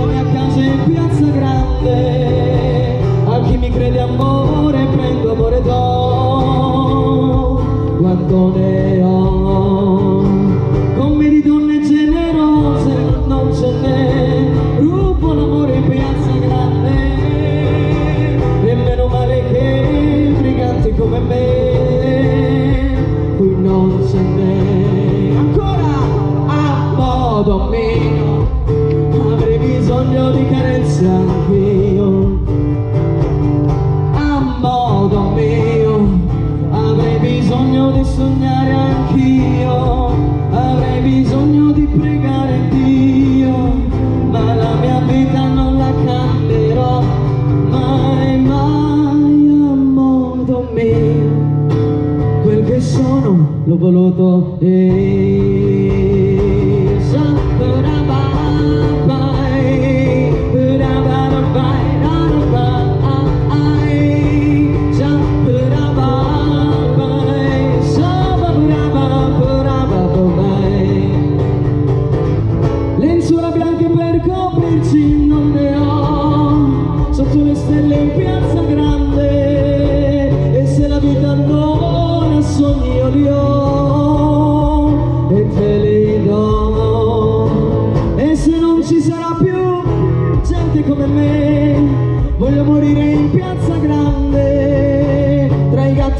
poi a casa in piazza grande. A chi mi crede amore prendo amore do. Quando ne ho come di donne generose non ce n'è rubo l'amore in piazza grande. E meno male che briganti come me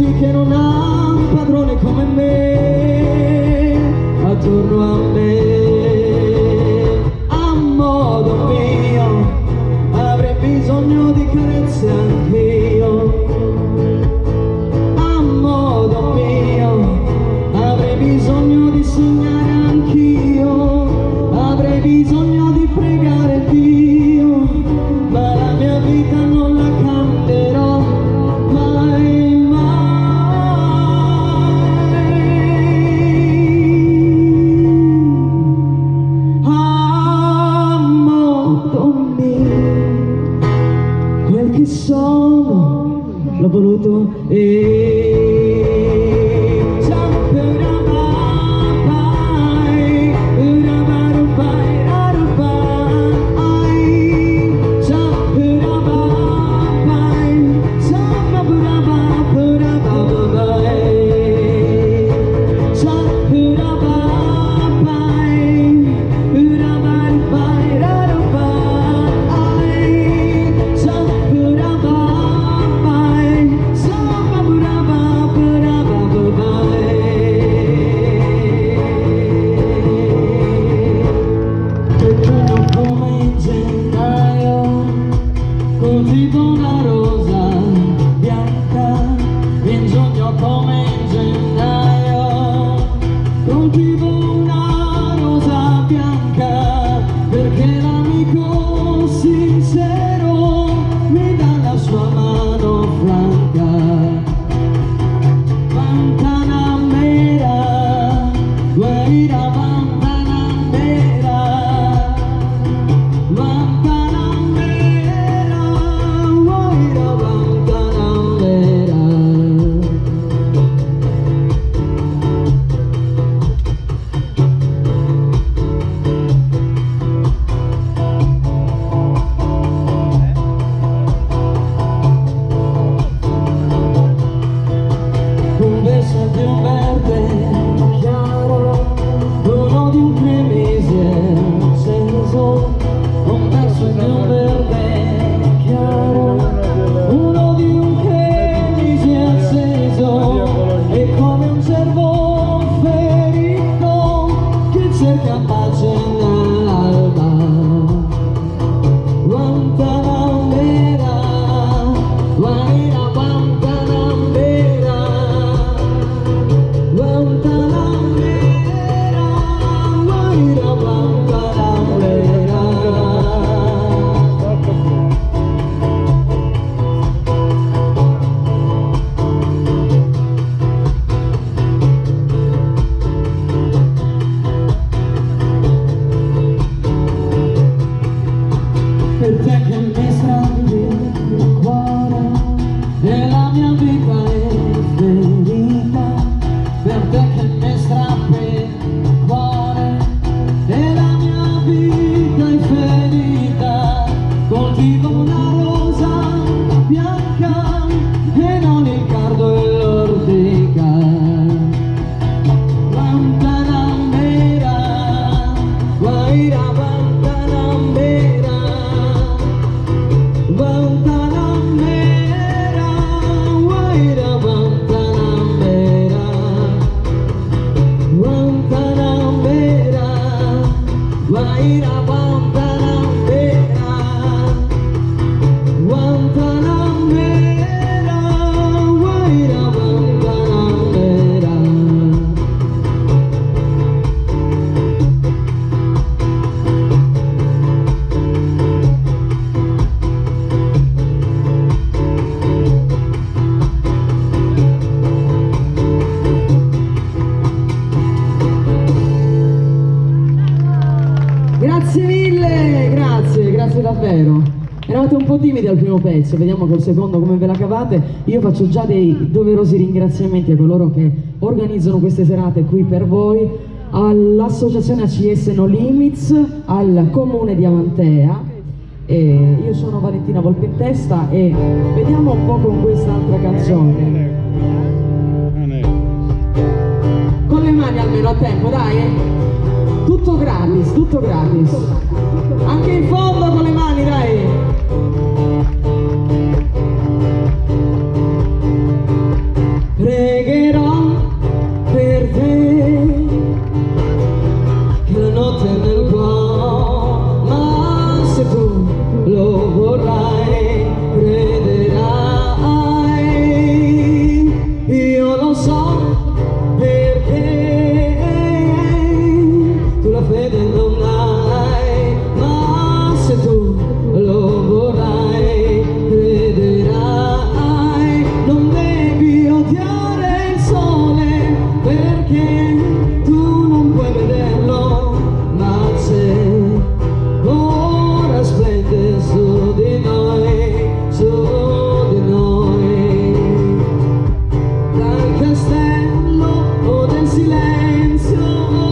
you can. bruto. E... della mia vita è ferita per te che mi strappi il cuore. E la mia vita è ferita coltivo una rosa bianca e non il cardo e l'ortica. Grazie mille, grazie, grazie davvero. Eravate un po' timidi al primo pezzo, vediamo col secondo come ve la cavate. Io faccio già dei doverosi ringraziamenti a coloro che organizzano queste serate qui per voi, all'associazione ACS No Limits, al comune di Avantea. E io sono Valentina Volpentesta e vediamo un po' con quest'altra canzone. Con le mani almeno a tempo, dai! tutto gratis, tutto gratis. Anche in fondo con le mani, dai. silenzio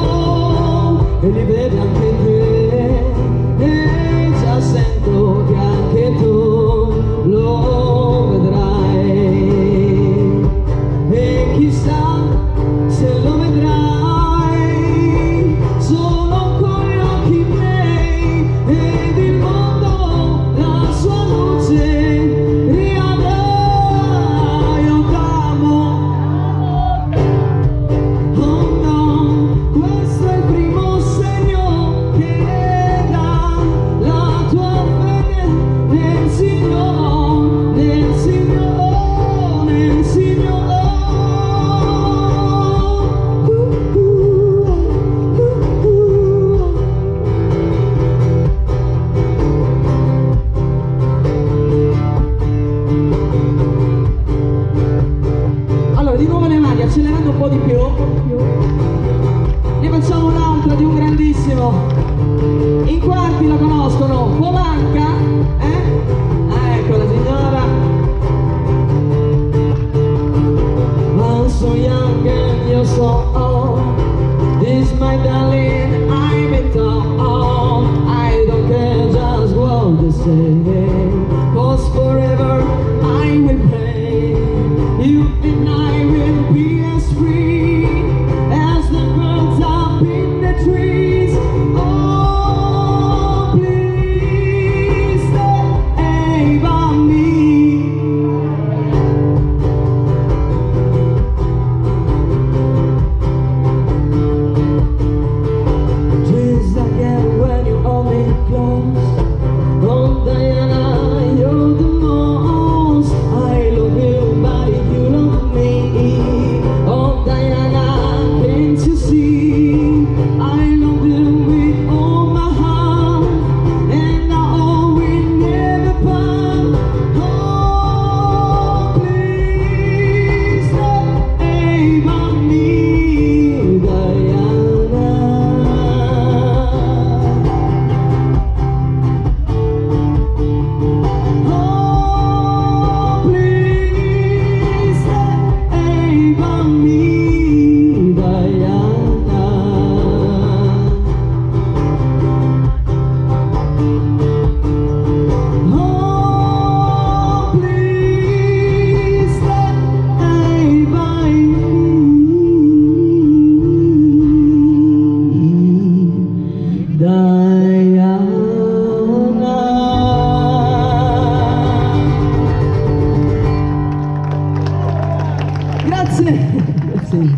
sì.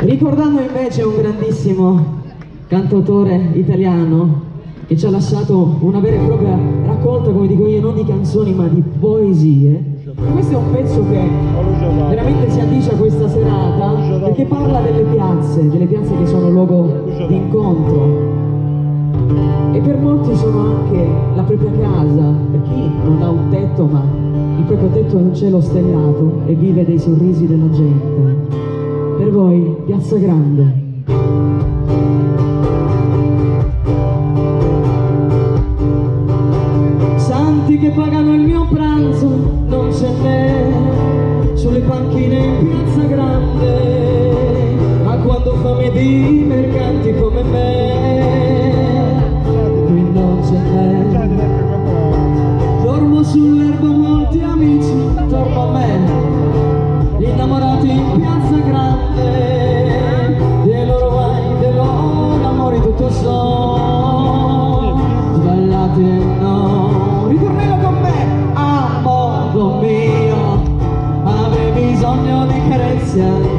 Ricordando invece un grandissimo cantautore italiano che ci ha lasciato una vera e propria raccolta, come dico io, non di canzoni ma di poesie. Questo è un pezzo che veramente si addice a questa serata perché parla delle piazze, delle piazze che sono luogo di incontro, Molti sono anche la propria casa, per chi non ha un tetto ma il proprio tetto è un cielo stellato e vive dei sorrisi della gente. Per voi, Piazza Grande. Santi che pagano il mio pranzo, non c'è me, sulle panchine in Piazza Grande, ma quando fame di mercanti amori tutto so, sbagliati e no. Ritornello con me, a modo mio, avrei bisogno di carezze.